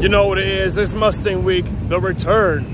You know what it is, it's Mustang Week, the return.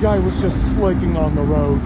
Guy was just slicking on the road.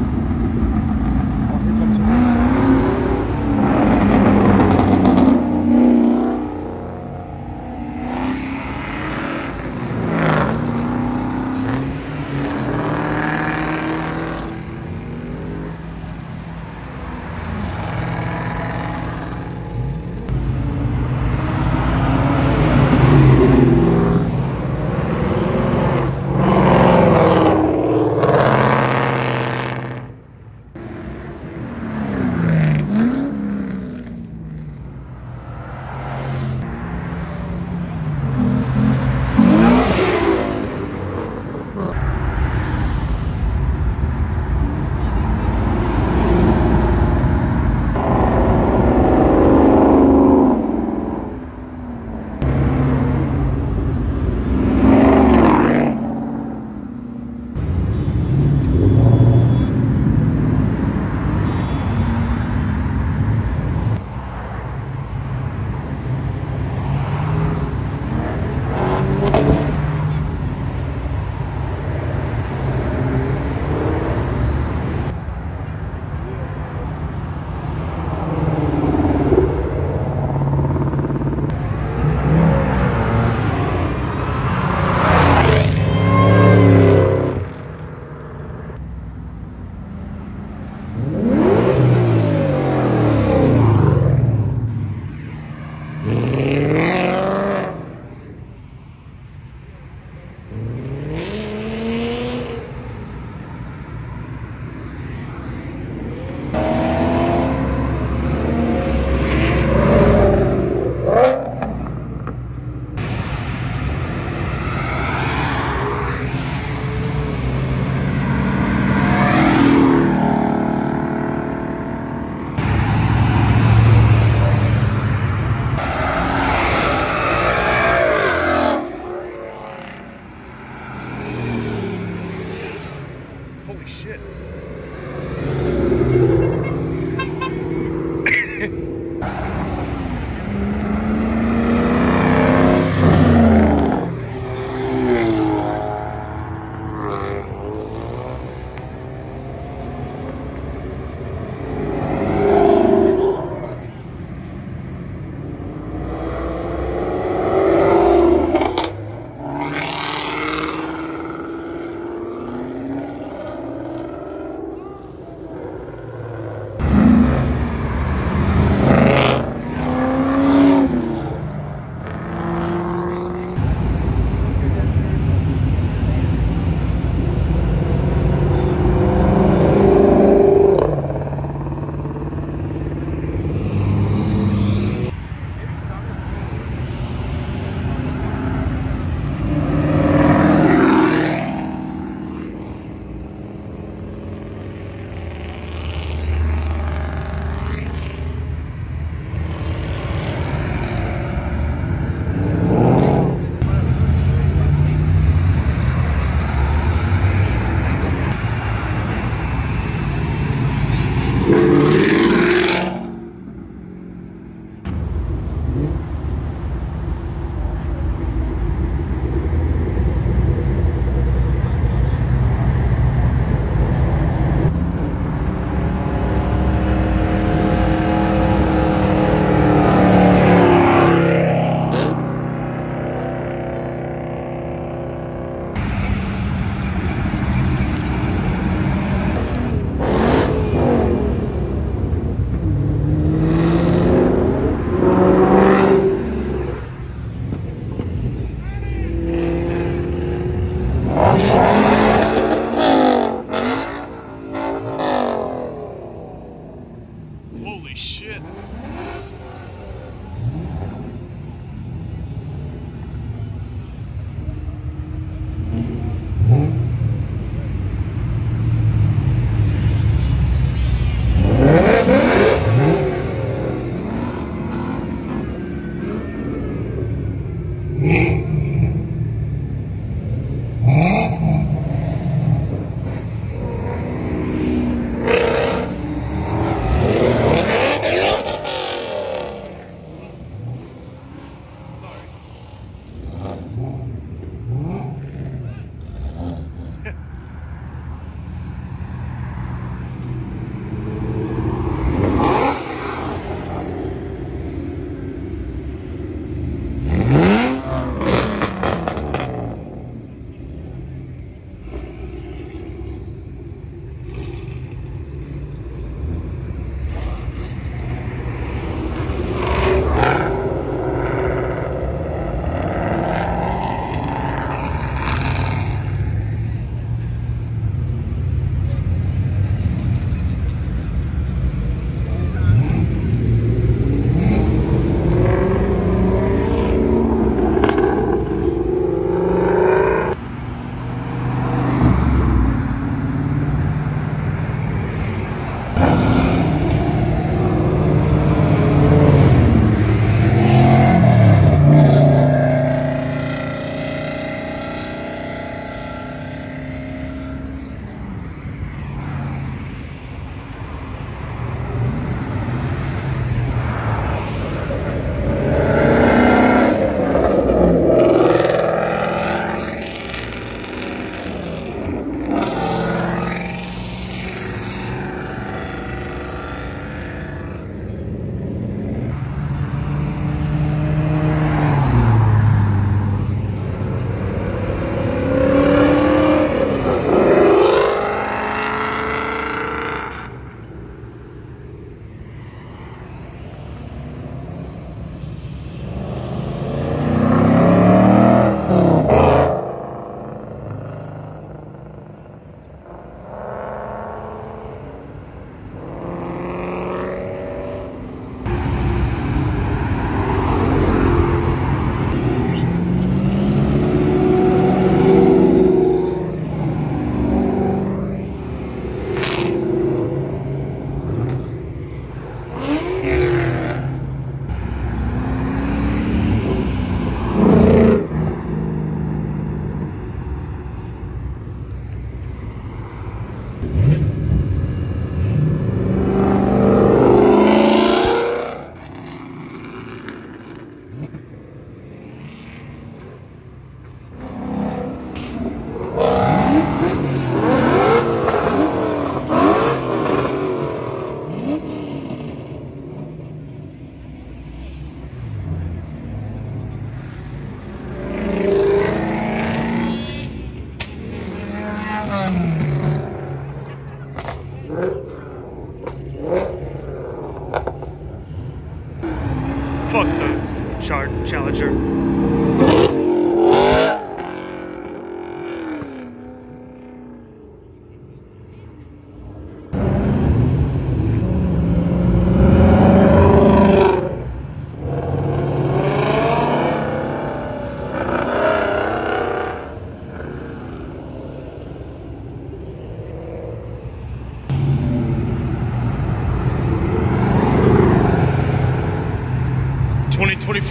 Char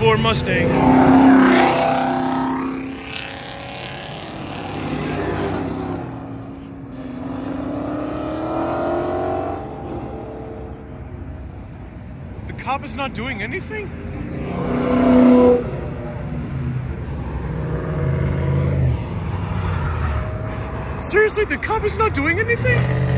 Four Mustang. The cop is not doing anything? Seriously, the cop is not doing anything?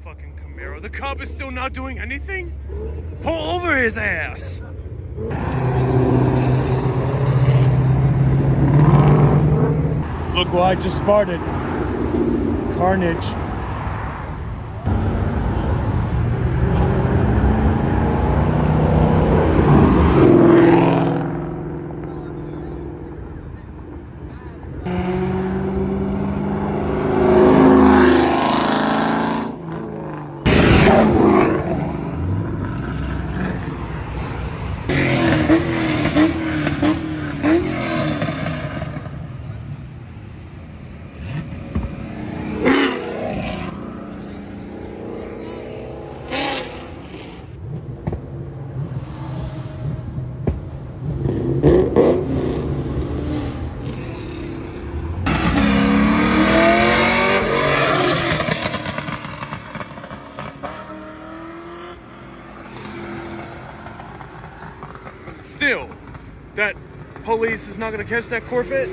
Fucking Camaro. The cop is still not doing anything? Pull over his ass! Look what I just started. Carnage. Still, that police is not gonna catch that Corvette?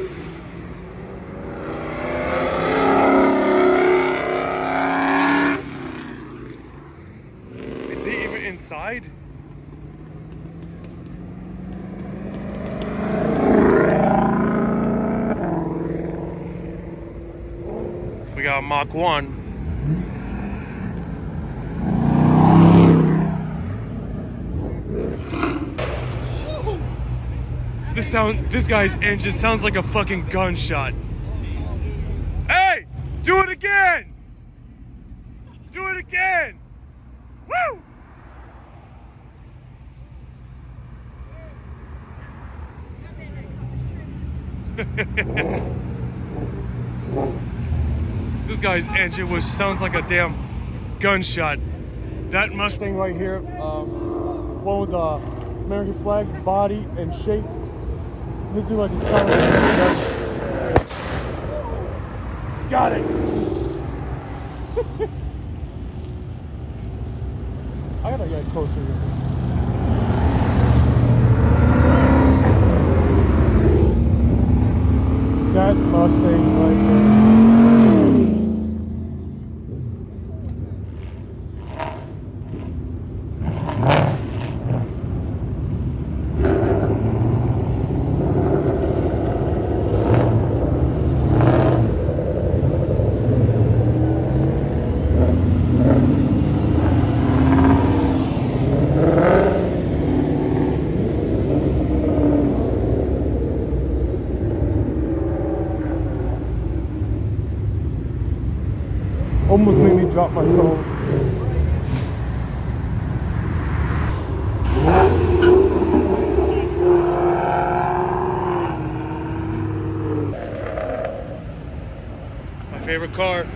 Is he even inside? We got a Mach 1. Sound this guy's engine sounds like a fucking gunshot. Hey! Do it again! Do it again! Woo! this guy's engine was sounds like a damn gunshot. That Mustang right here, um, with the American flag, body, and shape. Like a sound like a gun. Got it. I gotta get closer with this. That Mustang right Almost made me drop my phone. My favorite car.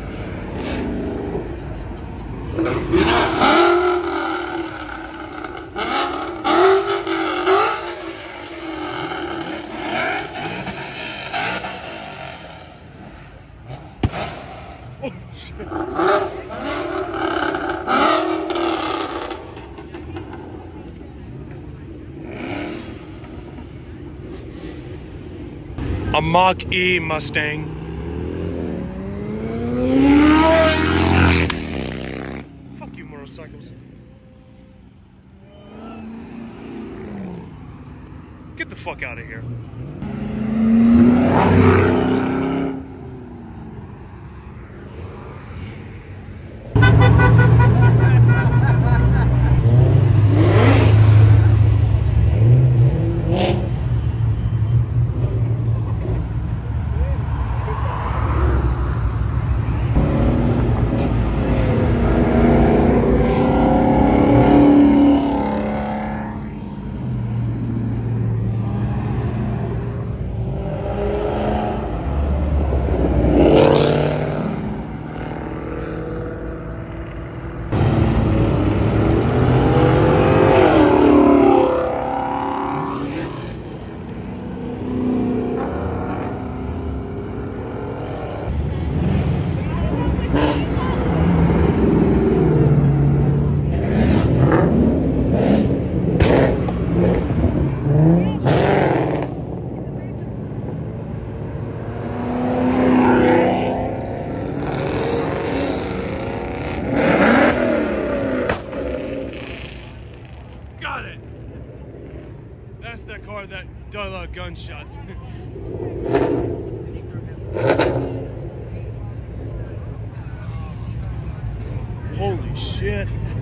Mach E Mustang. Fuck you, motorcycles. Get the fuck out of here.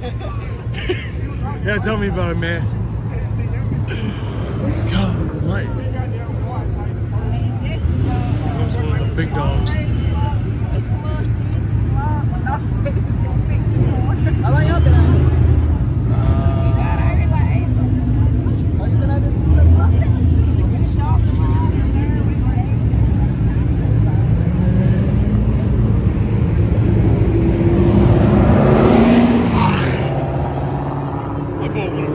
yeah, tell me about it, man. God, right. Those are the big dogs. I bought one.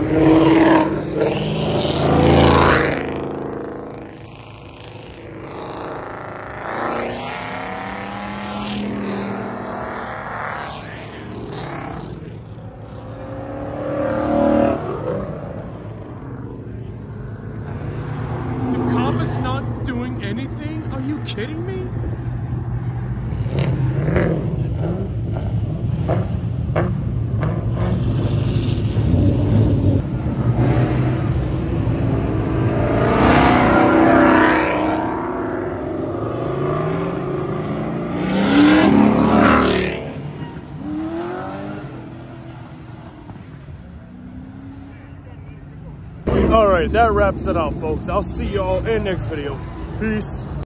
The cop is not doing anything? Are you kidding me? All right, that wraps it up, folks. I'll see y'all in next video. Peace.